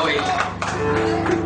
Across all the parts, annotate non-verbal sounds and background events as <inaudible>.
Oi.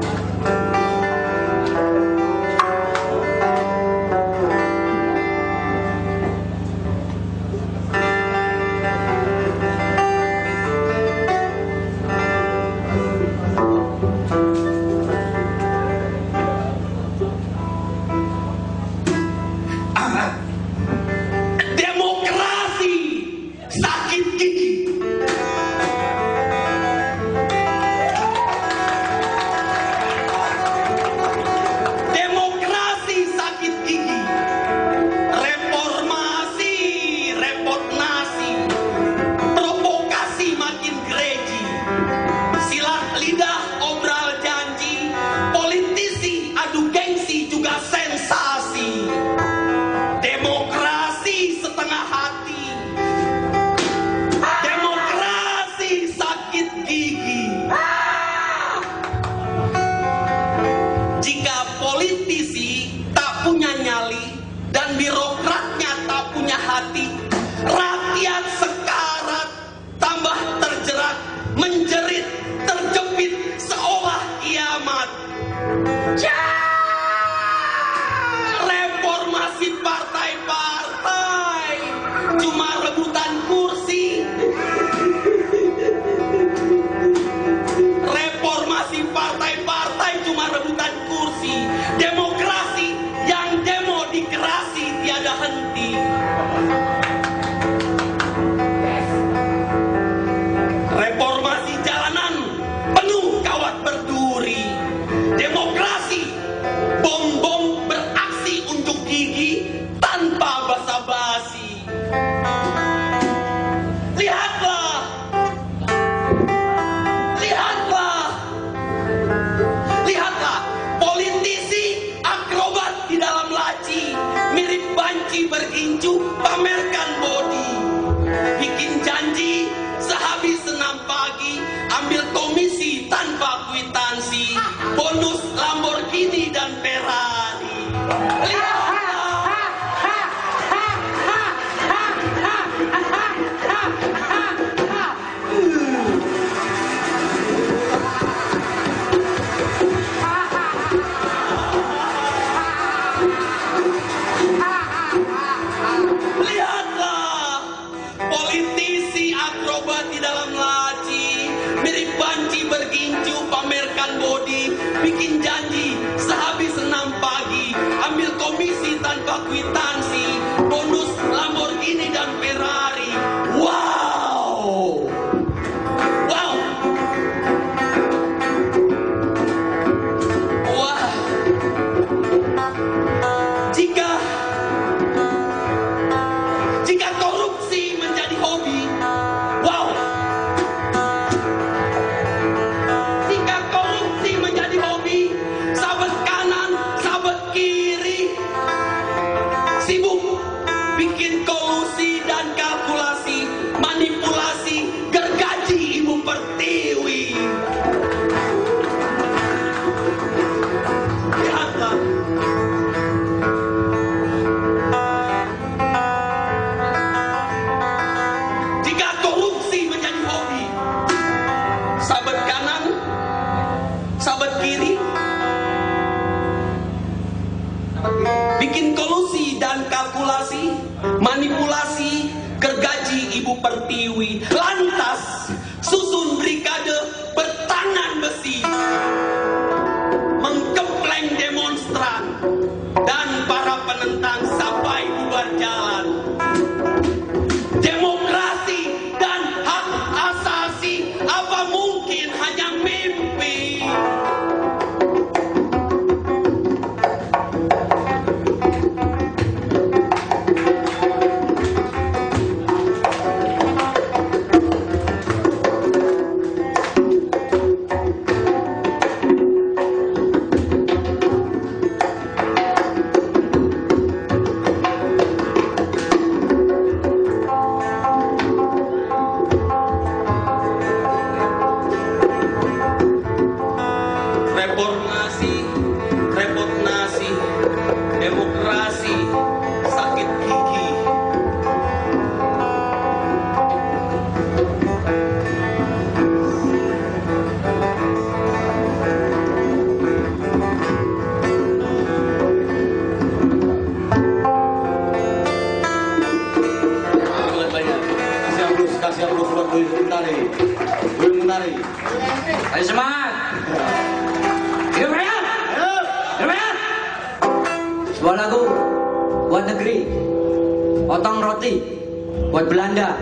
Dodi bikin janji sehabis senam pagi ambil komisi tanpa kuita. Steve. reformasi, reformasi, demokrasi, sakit gigi. kasih aplaus buat Boy Mentari. Boy Mentari. Ayo semangat. Sebuah lagu buat negeri. Potong roti buat Belanda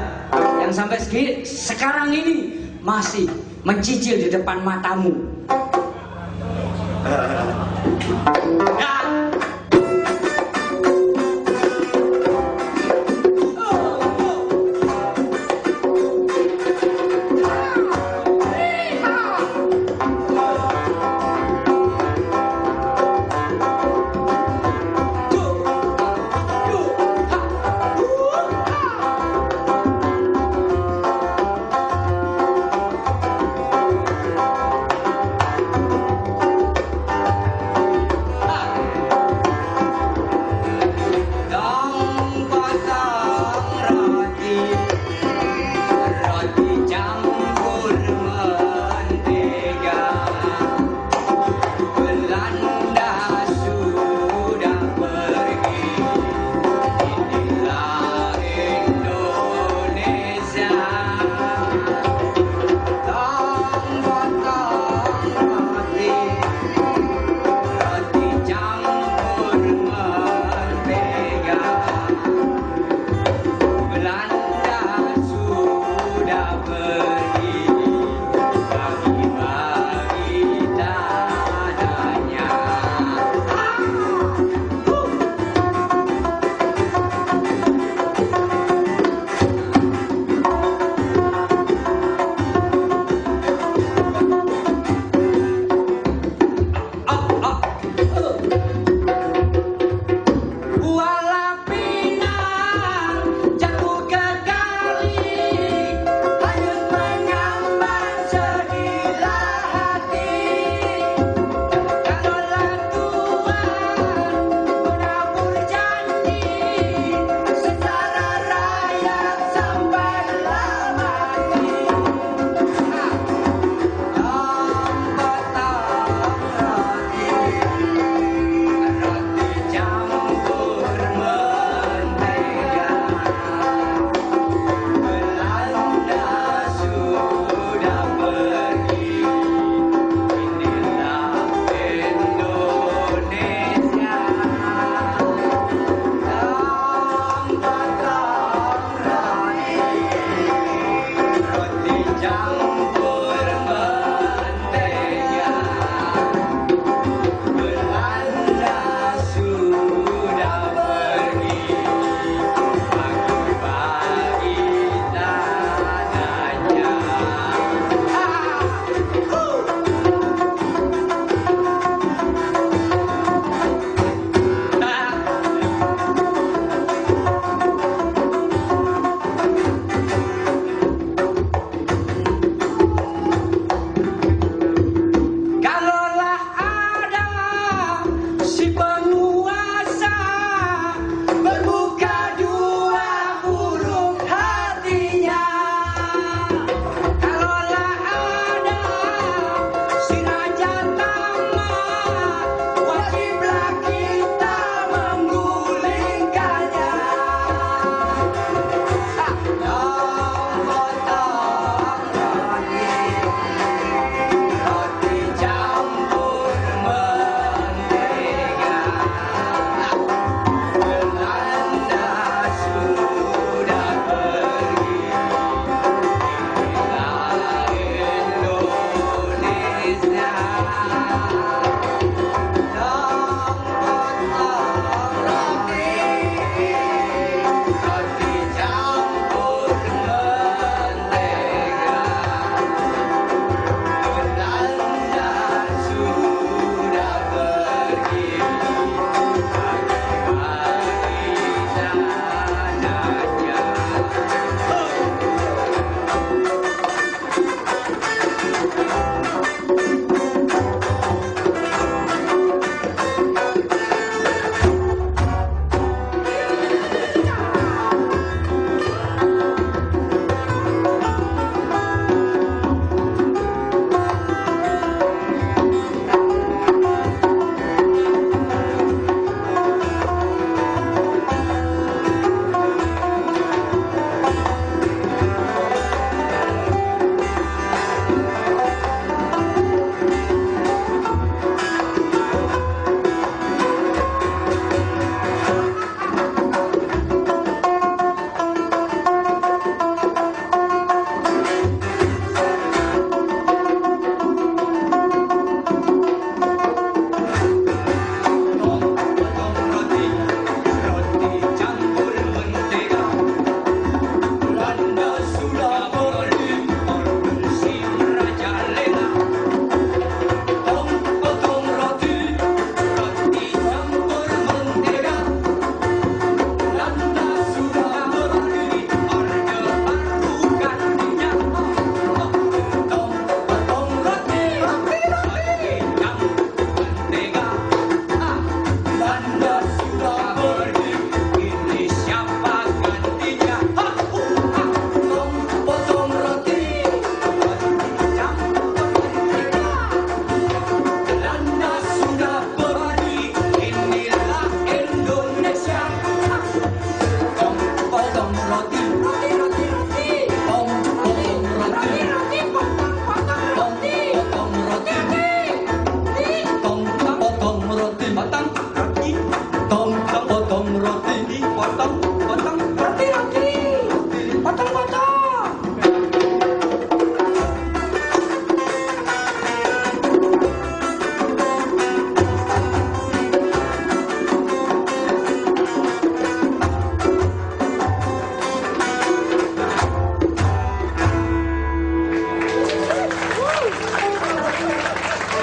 yang sampai segi- sekarang ini masih mencicil di depan matamu. Ya.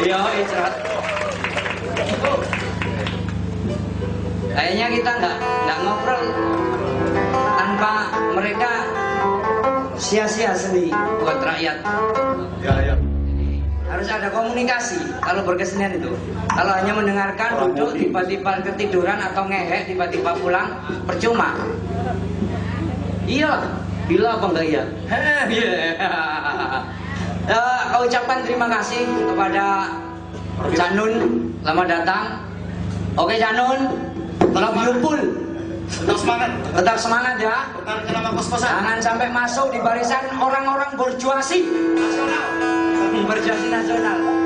Iya, istirahat. Kayaknya kita nggak nggak ngobrol tanpa mereka sia-sia sendiri buat rakyat. Ya, ya. Harus ada komunikasi kalau berkesenian itu. Kalau hanya mendengarkan, duduk, tiba-tiba ketiduran atau ngehek, tiba-tiba pulang, percuma. Iya, bila apa enggak iya? <laughs> Iya. Eh, ucapan terima kasih kepada Janun, selamat datang. Oke Janun, you full. Tetap semangat. Tetap semangat ya. Pertahankan nama kos-kosan. Jangan sampai masuk di barisan orang-orang berjuasi Nasional. berjuasi nasional.